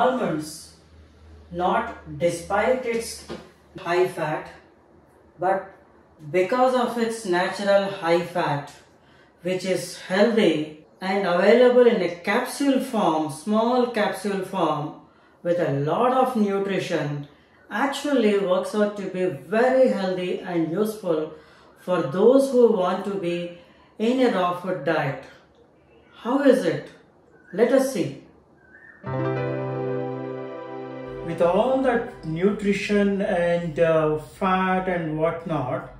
almonds not despite its high fat but because of its natural high fat which is healthy and available in a capsule form small capsule form with a lot of nutrition actually works out to be very healthy and useful for those who want to be in a raw food diet. How is it? Let us see. With all that nutrition and uh, fat and whatnot,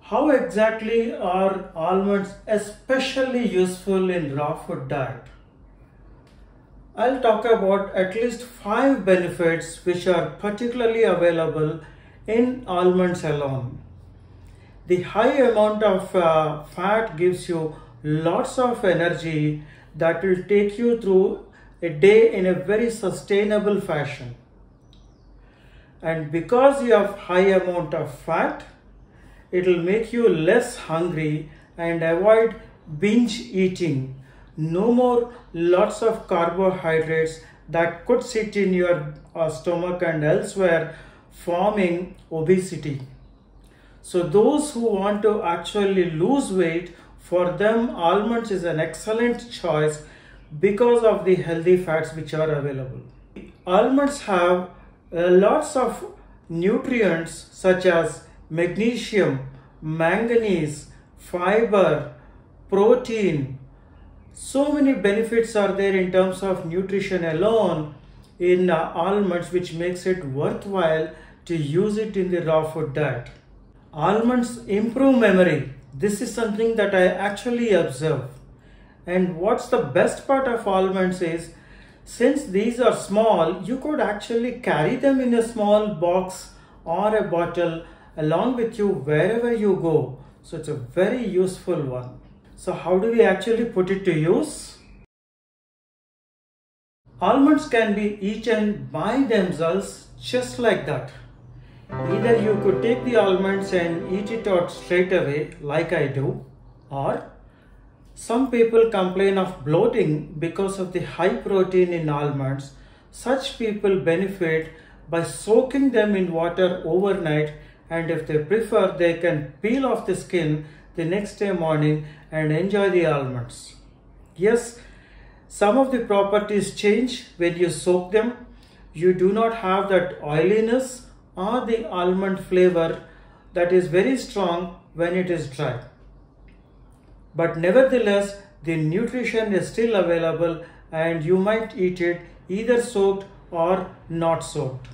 how exactly are almonds especially useful in raw food diet? I'll talk about at least five benefits which are particularly available in almonds alone. The high amount of uh, fat gives you lots of energy that will take you through a day in a very sustainable fashion. And because you have high amount of fat, it will make you less hungry and avoid binge eating no more lots of carbohydrates that could sit in your uh, stomach and elsewhere forming obesity. So those who want to actually lose weight, for them almonds is an excellent choice because of the healthy fats which are available. Almonds have uh, lots of nutrients such as magnesium, manganese, fiber, protein, so many benefits are there in terms of nutrition alone in uh, almonds which makes it worthwhile to use it in the raw food diet. Almonds improve memory. This is something that I actually observe. And what's the best part of almonds is since these are small, you could actually carry them in a small box or a bottle along with you wherever you go. So it's a very useful one. So how do we actually put it to use? Almonds can be eaten by themselves just like that. Either you could take the almonds and eat it out straight away like I do or some people complain of bloating because of the high protein in almonds. Such people benefit by soaking them in water overnight and if they prefer they can peel off the skin the next day morning and enjoy the almonds. Yes, some of the properties change when you soak them. You do not have that oiliness or the almond flavor that is very strong when it is dry. But nevertheless, the nutrition is still available and you might eat it either soaked or not soaked.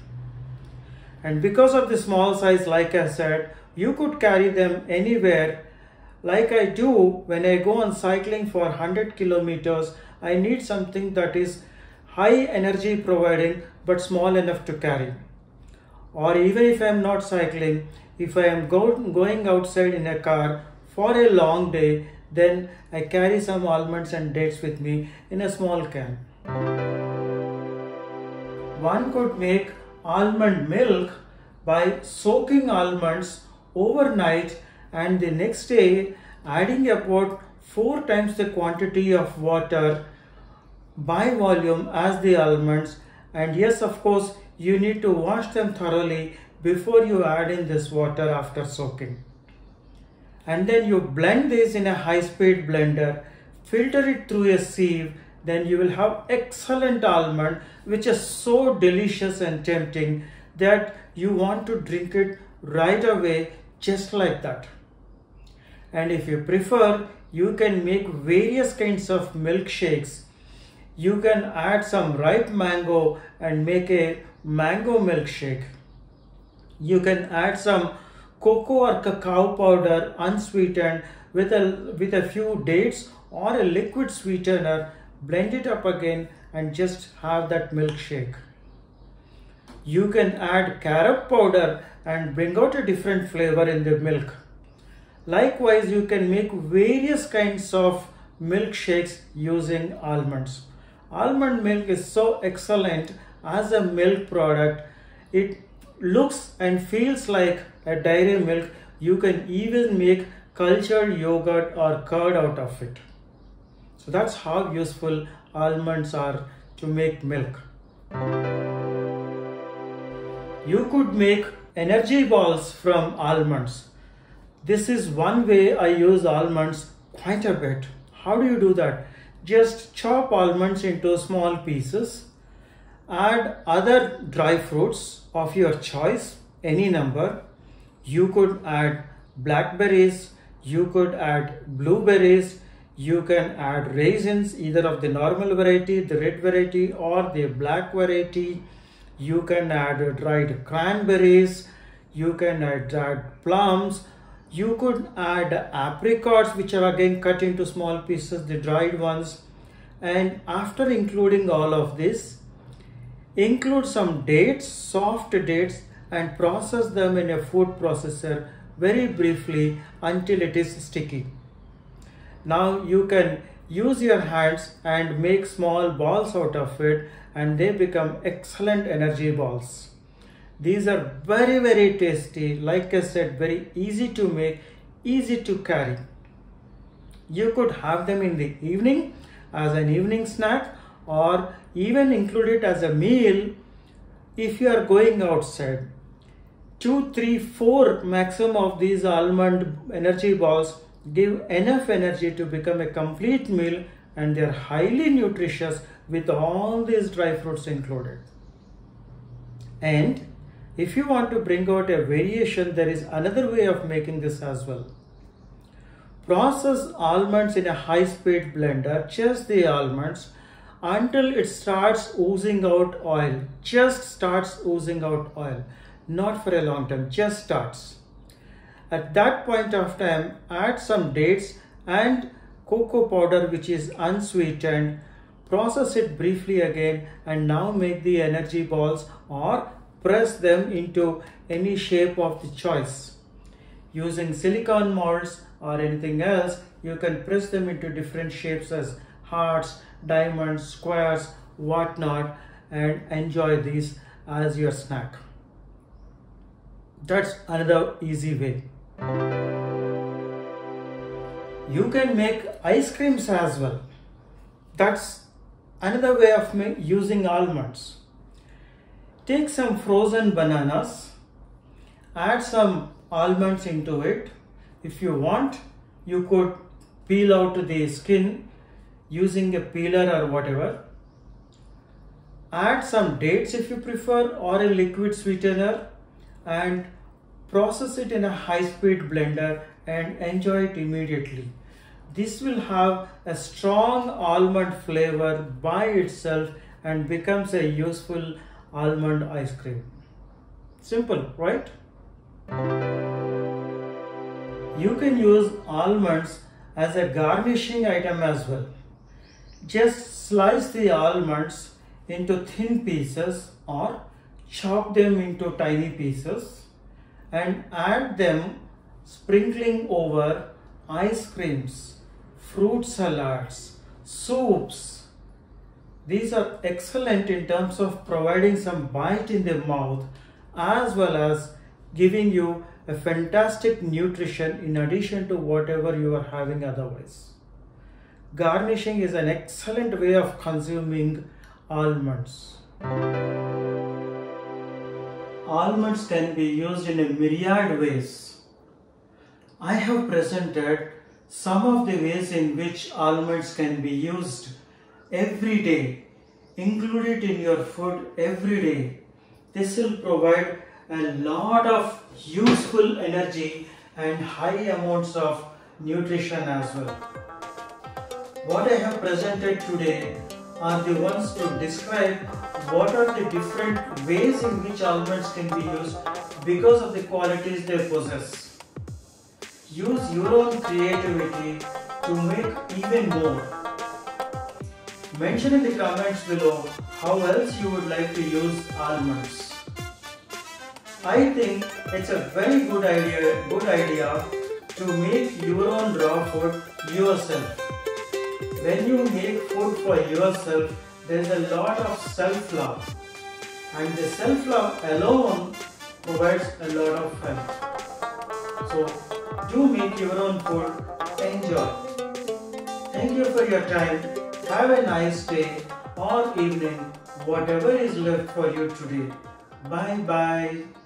And because of the small size, like I said, you could carry them anywhere like I do when I go on cycling for 100 kilometers, I need something that is high energy providing but small enough to carry. Or even if I am not cycling, if I am go going outside in a car for a long day, then I carry some almonds and dates with me in a small can. One could make almond milk by soaking almonds overnight and the next day adding about four times the quantity of water by volume as the almonds and yes of course you need to wash them thoroughly before you add in this water after soaking and then you blend this in a high speed blender filter it through a sieve then you will have excellent almond which is so delicious and tempting that you want to drink it right away just like that. And if you prefer you can make various kinds of milkshakes. You can add some ripe mango and make a mango milkshake. You can add some cocoa or cacao powder unsweetened with a with a few dates or a liquid sweetener blend it up again and just have that milkshake you can add carob powder and bring out a different flavor in the milk Likewise, you can make various kinds of milkshakes using almonds. Almond milk is so excellent as a milk product. It looks and feels like a dairy milk. You can even make cultured yogurt or curd out of it. So that's how useful almonds are to make milk. You could make energy balls from almonds. This is one way I use almonds quite a bit. How do you do that? Just chop almonds into small pieces. Add other dry fruits of your choice, any number. You could add blackberries, you could add blueberries, you can add raisins either of the normal variety, the red variety or the black variety. You can add dried cranberries, you can add, dried plums, you could add apricots which are again cut into small pieces, the dried ones. And after including all of this, include some dates, soft dates and process them in a food processor very briefly until it is sticky. Now you can use your hands and make small balls out of it and they become excellent energy balls. These are very very tasty like I said very easy to make easy to carry. You could have them in the evening as an evening snack or even include it as a meal if you are going outside. Two, three, four maximum of these almond energy balls give enough energy to become a complete meal and they are highly nutritious with all these dry fruits included. And if you want to bring out a variation, there is another way of making this as well. Process almonds in a high speed blender, just the almonds until it starts oozing out oil, just starts oozing out oil, not for a long time, just starts. At that point of time, add some dates and cocoa powder which is unsweetened, process it briefly again and now make the energy balls or press them into any shape of the choice. Using silicone molds or anything else, you can press them into different shapes as hearts, diamonds, squares, whatnot and enjoy these as your snack. That's another easy way. You can make ice creams as well. That's another way of using almonds. Take some frozen bananas, add some almonds into it. If you want, you could peel out the skin using a peeler or whatever. Add some dates if you prefer or a liquid sweetener and process it in a high speed blender and enjoy it immediately. This will have a strong almond flavor by itself and becomes a useful almond ice cream. Simple, right? You can use almonds as a garnishing item as well. Just slice the almonds into thin pieces or chop them into tiny pieces and add them sprinkling over ice creams, fruit salads, soups. These are excellent in terms of providing some bite in the mouth as well as giving you a fantastic nutrition in addition to whatever you are having otherwise. Garnishing is an excellent way of consuming almonds. Almonds can be used in a myriad ways. I have presented some of the ways in which almonds can be used every day. Include it in your food every day. This will provide a lot of useful energy and high amounts of nutrition as well. What I have presented today are the ones to describe what are the different ways in which almonds can be used because of the qualities they possess. Use your own creativity to make even more. Mention in the comments below how else you would like to use almonds. I think it's a very good idea, good idea to make your own raw food yourself. When you make food for yourself, there is a lot of self-love. And the self-love alone provides a lot of fun. So, do make your own food, enjoy. Thank you for your time. Have a nice day or evening. whatever is left for you today. Bye bye.